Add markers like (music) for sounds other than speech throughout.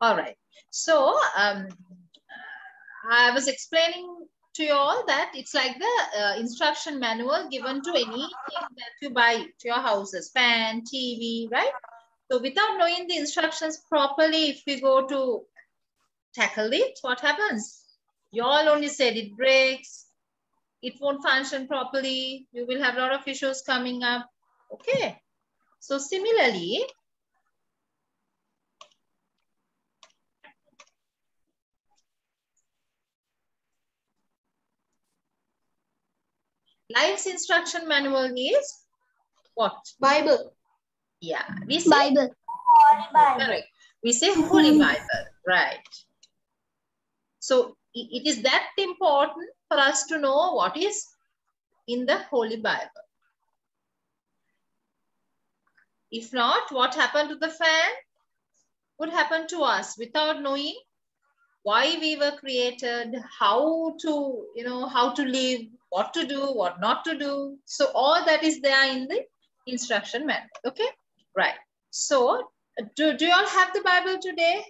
All right. So um, I was explaining to you all that it's like the uh, instruction manual given to anything that you buy to your houses, fan, TV, right? So without knowing the instructions properly, if we go to tackle it, what happens? You all only said it breaks, it won't function properly, you will have a lot of issues coming up, okay? So similarly, Life's instruction manual is what? Bible. Yeah, we say Bible. Holy Bible. correct. We say Holy hmm. Bible, right? So it is that important for us to know what is in the Holy Bible. If not, what happened to the fan would happen to us without knowing why we were created, how to, you know, how to live, what to do, what not to do. So all that is there in the instruction manual. Okay, right. So do, do you all have the Bible today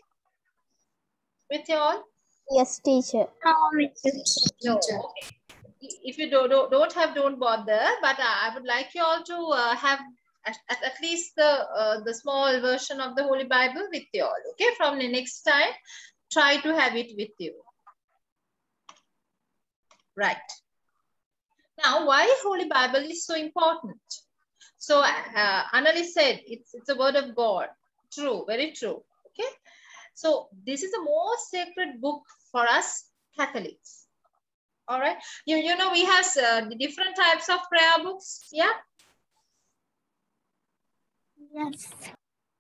with you all? Yes, teacher. No. Okay. If you don't, don't, don't have, don't bother. But I would like you all to uh, have at, at, at least the uh, the small version of the Holy Bible with you all. Okay, from the next time, try to have it with you. Right. Now, why Holy Bible is so important? So, uh, Annalise said it's it's a word of God. True, very true. Okay. So this is the most sacred book for us Catholics. All right. You, you know, we have uh, different types of prayer books. Yeah. Yes.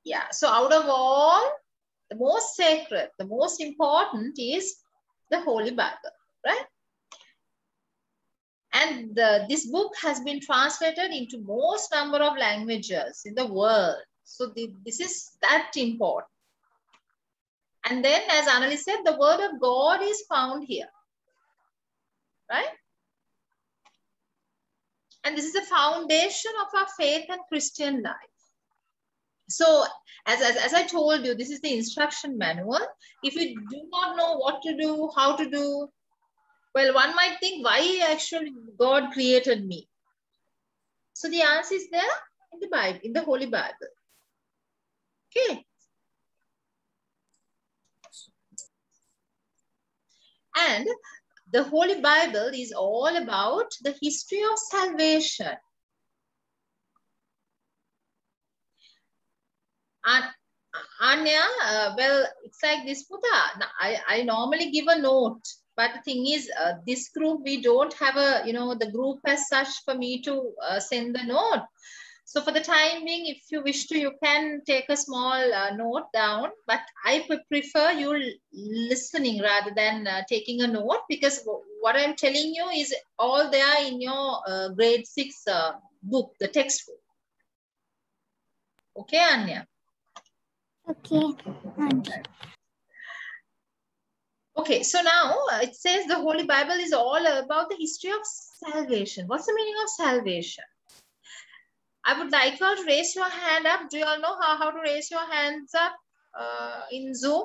Yeah. So out of all, the most sacred, the most important is the Holy Bible, right? The, this book has been translated into most number of languages in the world. So the, this is that important. And then as Annalise said, the word of God is found here, right? And this is the foundation of our faith and Christian life. So as, as, as I told you, this is the instruction manual. If you do not know what to do, how to do, well, one might think, why actually God created me? So the answer is there in the Bible, in the Holy Bible. Okay. And the Holy Bible is all about the history of salvation. And Anya, uh, well, it's like this, Puta. I, I normally give a note, but the thing is, uh, this group, we don't have a, you know, the group as such for me to uh, send the note. So for the time being, if you wish to, you can take a small uh, note down, but I prefer you listening rather than uh, taking a note because what I'm telling you is all there in your uh, grade six uh, book, the textbook. Okay, Anya? Okay. Okay, so now uh, it says the Holy Bible is all about the history of salvation. What's the meaning of salvation? I would like you all to raise your hand up. Do you all know how, how to raise your hands up uh, in Zoom?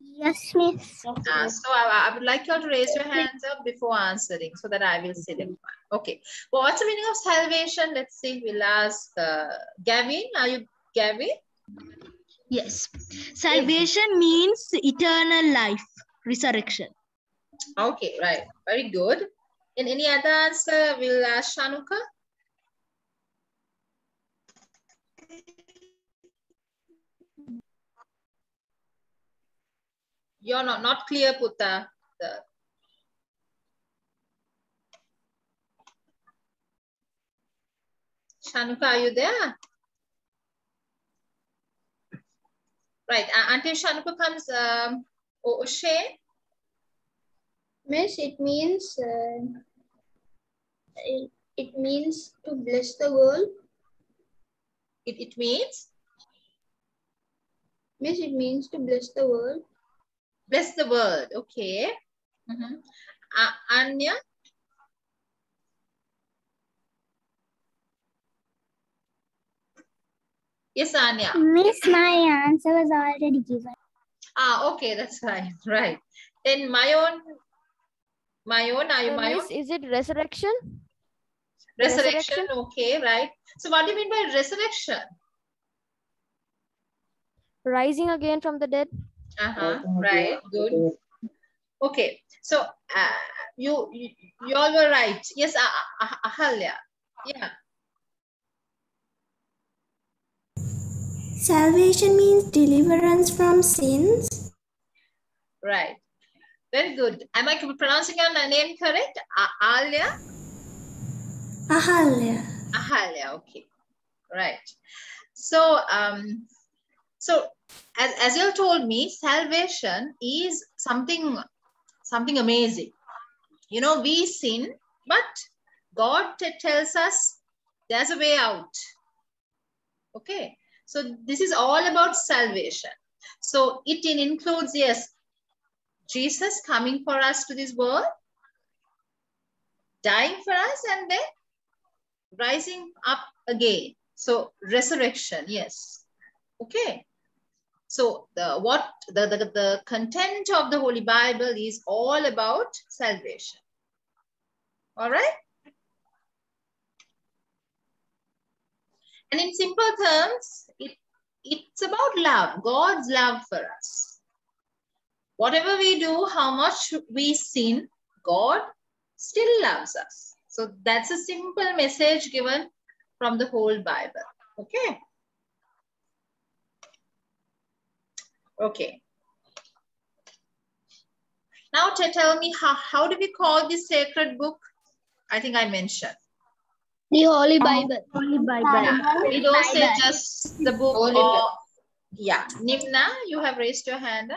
Yes, miss. Uh, so I, I would like you all to raise your hands up before answering so that I will see them. Okay. Well, what's the meaning of salvation? Let's see. We'll ask uh, Gavin. Are you Gavin? Yes. Mm-hmm. Salvation means eternal life, resurrection. Okay, right. Very good. And any other answer, we'll ask Shanuka. You're not, not clear, Putta. The, Shanuka, are you there? Right. Uh, until Shanuka comes, um, O'Shea. Miss, it means uh, it, it means to bless the world. It, it means Miss, it means to bless the world. bless the world, Okay. Mhm. Uh, Anya. Yes, Anya. Miss, my answer was already given. Ah, okay, that's fine. (laughs) Right. Then my own, my own, are you my own? is it resurrection? Resurrection, resurrection? okay, right. So what do you mean by resurrection? Rising again from the dead? Uh-huh, right, good. Okay, so uh, you, you you all were right. Yes, Ah- Ah- Ah- Ahalya. Yeah, Salvation means deliverance from sins. right. Very good. Am I pronouncing your name correct? A- Alia? Ahalya. Ahalya, okay. Right. So, um, so as, as you told me, salvation is something, something amazing. You know, we sin, but God tells us there's a way out. Okay. So this is all about salvation. So it includes, yes, Jesus coming for us to this world, dying for us, and then rising up again. So resurrection, yes. Okay. So the what the, the, the content of the Holy Bible is all about salvation. All right. And in simple terms, it, it's about love, God's love for us. Whatever we do, how much we sin, God still loves us. So that's a simple message given from the whole Bible. Okay. Okay. Now tell me how, how do we call this sacred book? I think I mentioned. The Holy Bible. Holy Yeah, we don't say Bible. just the book Holy or Bible. yeah. Nimna, you have raised your hand.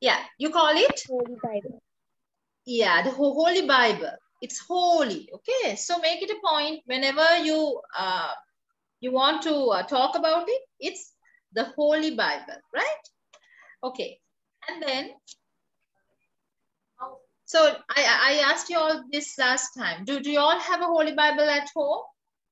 Yeah, you call it? Holy Bible. Yeah, the Holy Bible. It's holy. Okay, so make it a point whenever you uh, you want to uh, talk about it. It's the Holy Bible, right? Okay, and then so I I asked you all this last time. Do do you all have a Holy Bible at home?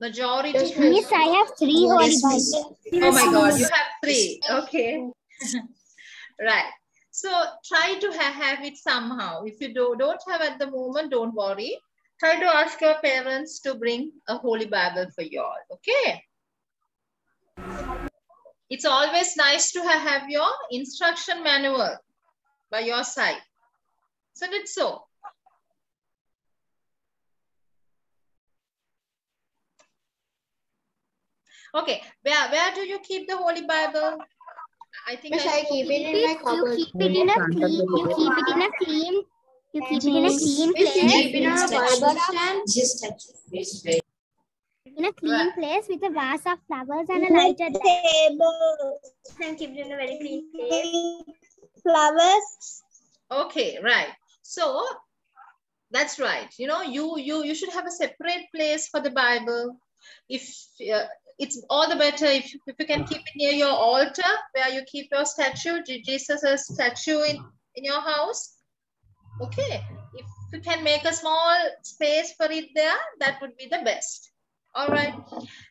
Majority. Yes, has- I have three Holy Yes. Bibles. Oh my God, you have three. Okay. (laughs) right. So try to ha- have it somehow. If you do, don't have at the moment, don't worry. Try to ask your parents to bring a Holy Bible for you all. Okay. It's always nice to ha- have your instruction manual by your side. Isn't it so? Okay, where, where do you keep the Holy Bible? I think Miss, I keep it in my You keep it in a clean, you keep it in a clean, you keep it in a clean Miss, you place, keep it in a Bible stand. in a clean place with a vase of flowers and a lighted table. And keep it in a very clean place. Flowers. Okay, right. So that's right. You know, you you you should have a separate place for the Bible. If uh, it's all the better if, you- if you can keep it near your altar where you keep your statue, Je- Jesus' statue in, in your house. Okay, if you can make a small space for it there, that would be the best. All right.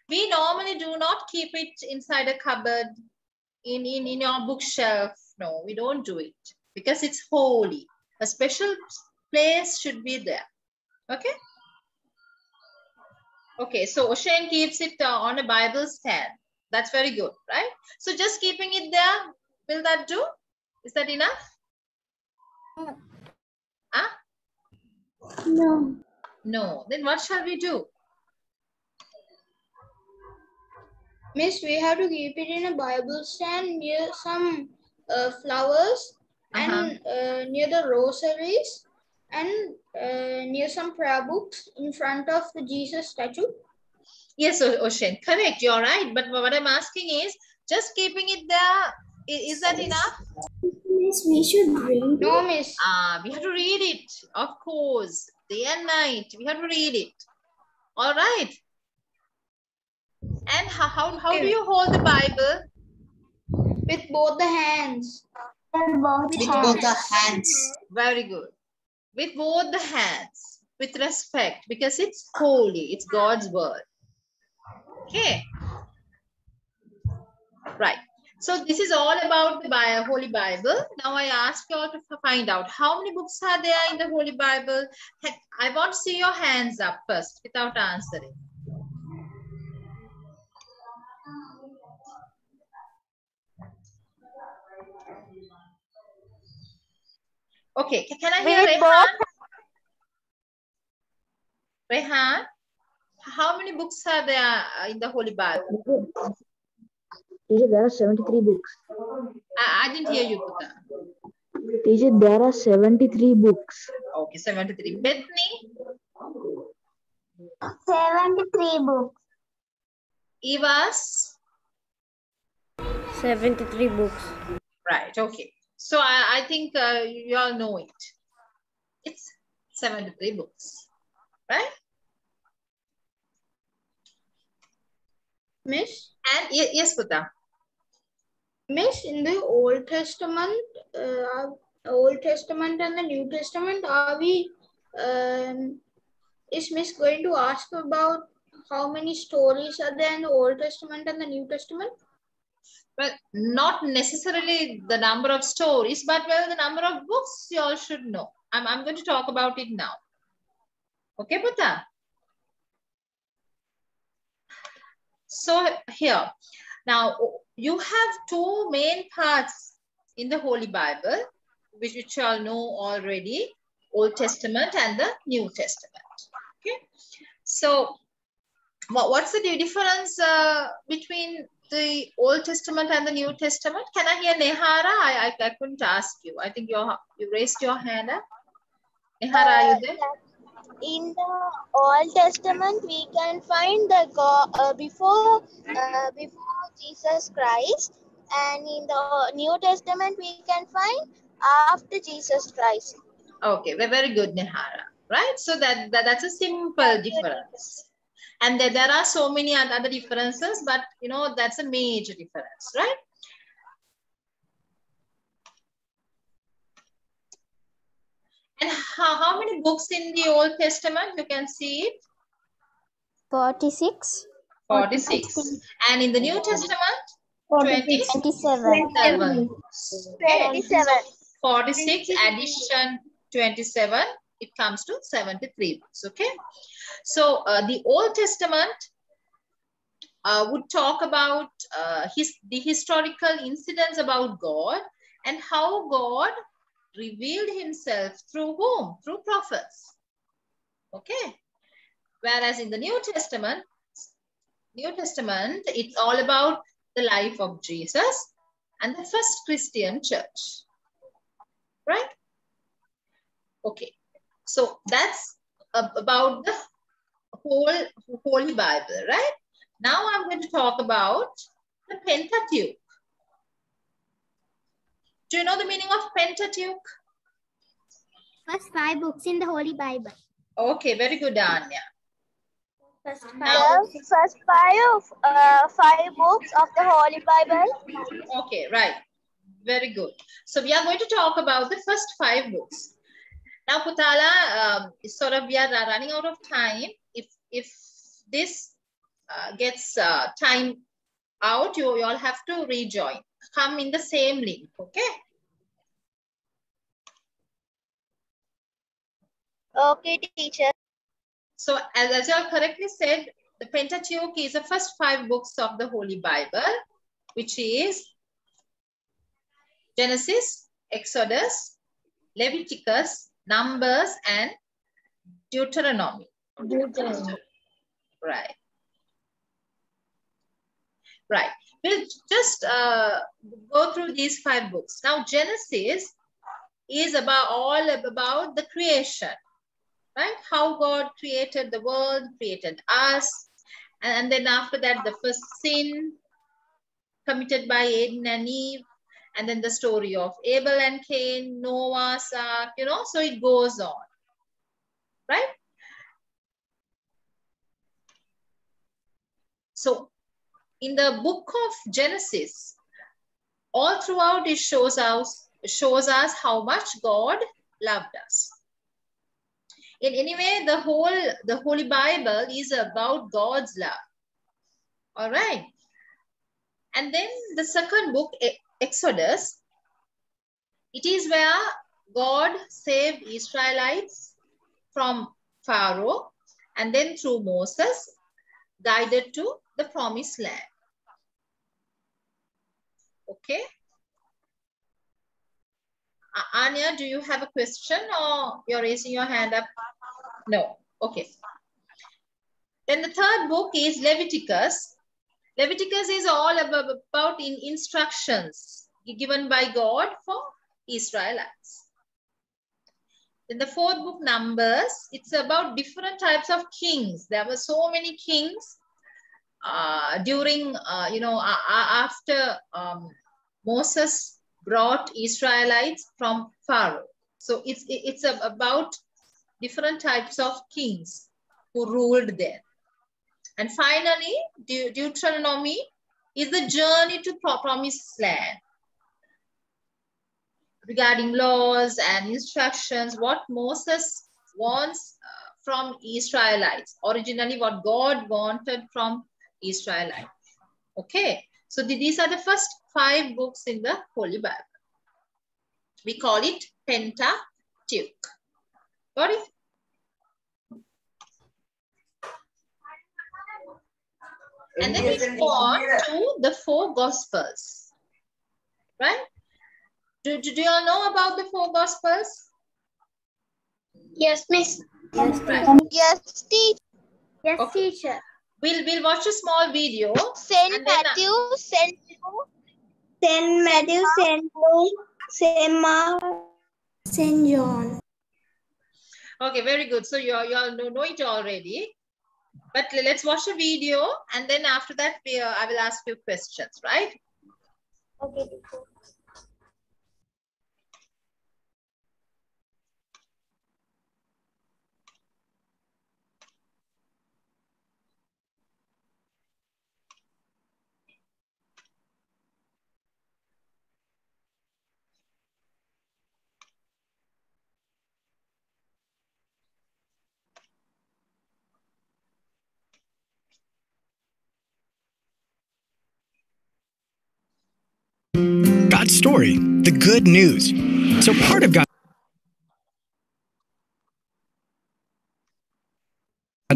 We normally do not keep it inside a cupboard in, in, in your bookshelf. No, we don't do it because it's holy. A special place should be there. Okay. Okay, so Oshan keeps it uh, on a Bible stand. That's very good, right? So just keeping it there, will that do? Is that enough? Huh? No. No. Then what shall we do? Miss, we have to keep it in a Bible stand near some uh, flowers Uh-huh. and uh, near the rosaries and uh, near some prayer books in front of the Jesus statue. Yes, O- Oshan, correct. You're right. But what I'm asking is just keeping it there. i- Is that enough? Miss, we should read. No, miss. Ah, we have to read it, of course, day and night. We have to read it. All right. And how, how, how do you hold the Bible? With both the hands. With both the hands. Very good. With both the hands, with respect, because it's holy, it's God's word. Okay. Right. So this is all about the Bi- Holy Bible. Now I ask you all to find out how many books are there in the Holy Bible. I want to see your hands up first without answering. Okay, can I hear Wait, Rehan? Rehan, how many books are there uh, in the Holy Bible? Teacher, there are 73 books. I, I didn't hear you, Puta. Teacher, there are 73 books. Okay, 73. Bethany, 73 books. Evas. 73 books. Right, okay. So I, I think uh, you all know it. It's 73 books, right? Miss, And yes, Puta. Miss, in the Old Testament, uh, Old Testament and the New Testament, are we, um, is Miss going to ask about how many stories are there in the Old Testament and the New Testament? Well, not necessarily the number of stories, but well, the number of books you all should know. I'm, I'm going to talk about it now. Okay, Puta? So here, now you have two main parts in the Holy Bible, which, you all know already, Old Testament and the New Testament. Okay, so what, what's the difference uh, between the Old Testament and the New Testament? Can I hear Nehara? I, I, I couldn't ask you. I think you you raised your hand up. Nehara, are you there? In the Old Testament, we can find the God uh, before uh, before Jesus Christ, and in the New Testament, we can find after Jesus Christ. Okay, ve- very good, Nehara. Right? So that, that that's a simple difference. And there, there are so many other differences, but you know, that's a major difference, right? And how, how many books in the Old Testament? You can see it. 46, 46. And in the New Testament? 20, 27, 27. Okay. 27. 46 addition 27 it comes to 73 books okay? So uh, the old testament uh, would talk about uh, his the historical incidents about god and how god revealed himself through whom? Through prophets okay? Whereas in the new testament new testament it's all about the life of jesus and the first christian church right? Okay, so that's about the whole Holy Bible, right? Now I'm going to talk about the Pentateuch. Do you know the meaning of Pentateuch? First five books in the Holy Bible. Okay, very good, Anya. First five. Now- first five, uh, five books of the Holy Bible. Okay, right. Very good. So we are going to talk about the first five books. Now, Putala, um, sort of we are running out of time. If if this uh, gets uh, time out, you, you all have to rejoin. Come in the same link, okay? Okay, teacher. So as, as you all correctly said, the Pentateuch is the first five books of the Holy Bible, which is Genesis, Exodus, Leviticus, Numbers, and Deuteronomy. Right. Right. We'll just uh, go through these five books. Now, Genesis is about all about the creation, right? How God created the world, created us. And, and then after that, the first sin committed by Adam and Eve. And then the story of Abel and Cain, Noah's ark, you know, so it goes on, right? So in the book of Genesis, all throughout it shows us, shows us how much God loved us. In any way, the whole the Holy Bible is about God's love. All right. And then the second book, E- Exodus, it is where God saved Israelites from Pharaoh and then through Moses guided to the promised land. Okay. Anya, do you have a question or you're raising your hand up? No. Okay. Then the third book is Leviticus. Leviticus is all about, in instructions given by God for Israelites. Then the fourth book, Numbers, it's about different types of kings. There were so many kings uh, during, uh, you know, a- after um, Moses brought Israelites from Pharaoh. So it's, it's about different types of kings who ruled there. And finally, De- Deuteronomy is the journey to pro- promised land regarding laws and instructions, what Moses wants uh, from Israelites, originally what God wanted from Israelites. Okay, so th- these are the first five books in the Holy Bible. We call it Pentateuch. Got it? And then we go on to the four Gospels, right? Do, do, do you all know about the four Gospels? Yes, Miss. Yes, Right. Yes, teacher. Yes, Okay. teacher. We'll, we'll watch a small video. Saint And then, uh, Matthew, Saint Luke, Saint Matthew, Saint Luke, Saint Mark. St. John. Okay, very good. So you all, you all know, know it already. But let's watch a video and then after that, we, uh, I will ask you questions, right? Okay. Story, the good news. So part of God's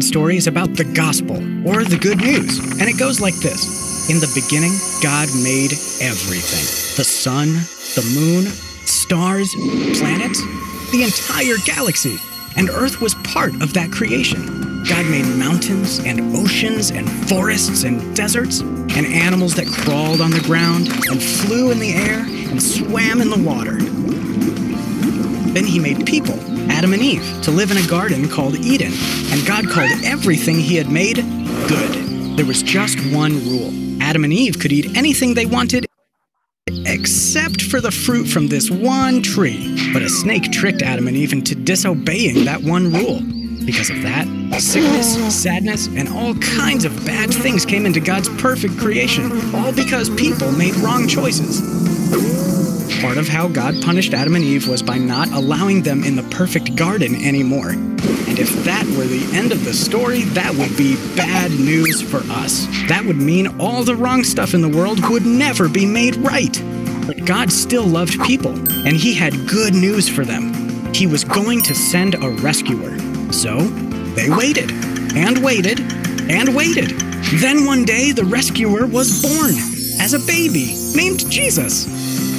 story is about the gospel or the good news. And it goes like this. In the beginning, God made everything. The sun, the moon, stars, planets, the entire galaxy. And Earth was part of that creation. God made mountains and oceans and forests and deserts and animals that crawled on the ground and flew in the air and swam in the water. Then he made people, Adam and Eve, to live in a garden called Eden, and God called everything he had made good. There was just one rule Adam and Eve could eat anything they wanted except for the fruit from this one tree. But a snake tricked Adam and Eve into disobeying that one rule. Because of that, sickness, sadness, and all kinds of bad things came into God's perfect creation, all because people made wrong choices. Part of how God punished Adam and Eve was by not allowing them in the perfect garden anymore. And if that were the end of the story, that would be bad news for us. That would mean all the wrong stuff in the world would never be made right. But God still loved people, and He had good news for them. He was going to send a rescuer. So they waited, and waited, and waited. Then one day, the rescuer was born as a baby named Jesus.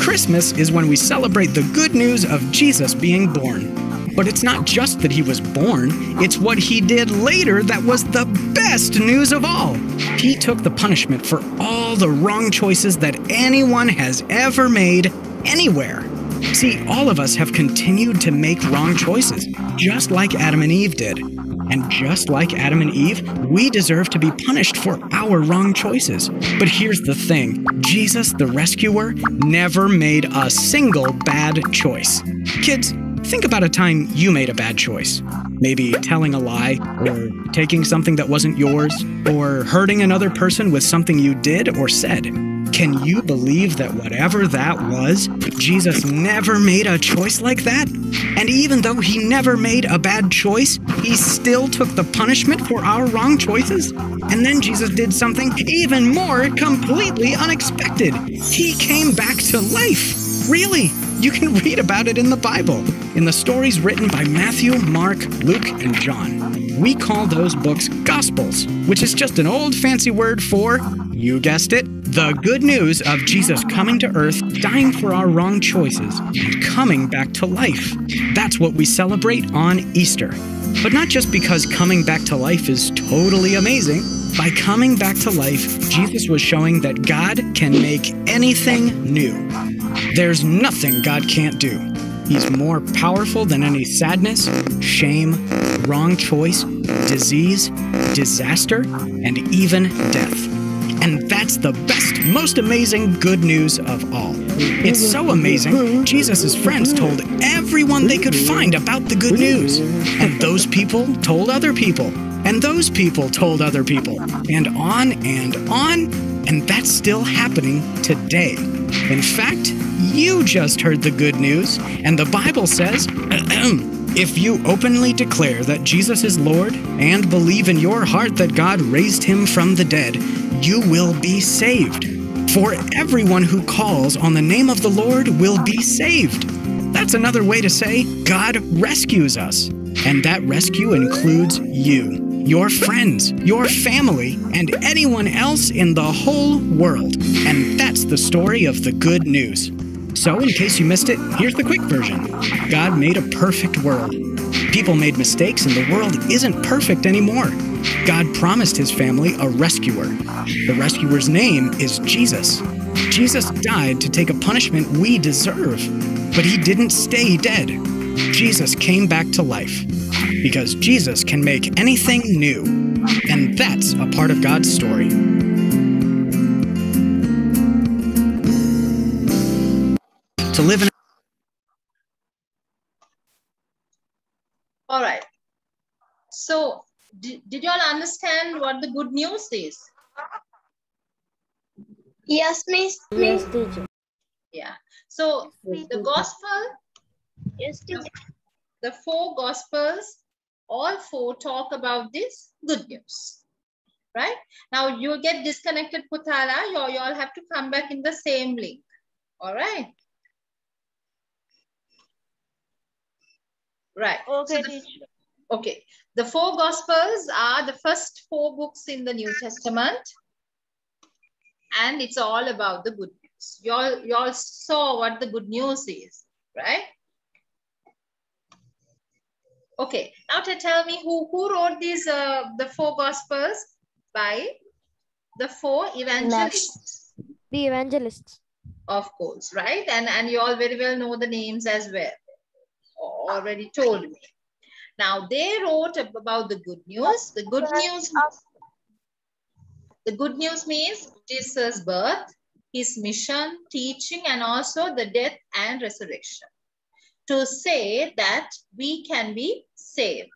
Christmas is when we celebrate the good news of Jesus being born. But it's not just that he was born, it's what he did later that was the best news of all. He took the punishment for all the wrong choices that anyone has ever made anywhere. See, all of us have continued to make wrong choices, just like Adam and Eve did. And just like Adam and Eve, we deserve to be punished for our wrong choices. But here's the thing Jesus, the rescuer, never made a single bad choice. Kids, think about a time you made a bad choice. Maybe telling a lie, or taking something that wasn't yours, or hurting another person with something you did or said. Can you believe that whatever that was, Jesus never made a choice like that? And even though he never made a bad choice, he still took the punishment for our wrong choices? And then Jesus did something even more completely unexpected. He came back to life. Really, you can (laughs) read about it in the Bible, in the stories written by Matthew, Mark, Luke, and John. We call those books Gospels, which is just an old fancy word for, you guessed it, the good news of Jesus coming to earth, dying for our wrong choices, and coming back to life. That's what we celebrate on Easter. But not just because coming back to life is totally amazing. By coming back to life, Jesus was showing that God can make anything new. There's nothing God can't do. He's more powerful than any sadness, shame, wrong choice, disease, disaster, and even death. And that's the best, most amazing good news of all. It's so amazing, Jesus' friends told everyone they could find about the good news. And those people told other people. And those people told other people. And on and on. And that's still happening today. In fact, you just heard the good news, and the Bible says (clears throat) if you openly declare that Jesus is Lord and believe in your heart that God raised him from the dead, you will be saved. For everyone who calls on the name of the Lord will be saved. That's another way to say God rescues us. And that rescue includes you your friends, your family, and anyone else in the whole world. And that's the story of the good news. So, in case you missed it, here's the quick version God made a perfect world. People made mistakes, and the world isn't perfect anymore. God promised his family a rescuer. The rescuer's name is Jesus. Jesus died to take a punishment we deserve, but he didn't stay dead. Jesus came back to life because Jesus can make anything new, and that's a part of God's story. To live in All right. So, did, did you all understand what the good news is? Yes, miss. Yes, teacher. Yeah. So, the gospel, Yes, teacher. the four gospels, all four talk about this good news. Right? Now, you'll get disconnected, Putala. You, you all have to come back in the same link. All right. Right. Okay, So the- Okay, the four gospels are the first four books in the New Testament. And it's all about the good news. You all, you all saw what the good news is, right? Okay, now to tell me who, who wrote these, uh, the four gospels by the four evangelists, The evangelists. of course, right? And, and you all very well know the names as well. Ah. Already told me. Now they wrote about the good news. The good news, the good news means Jesus' birth, his mission, teaching, and also the death and resurrection. To say that we can be saved.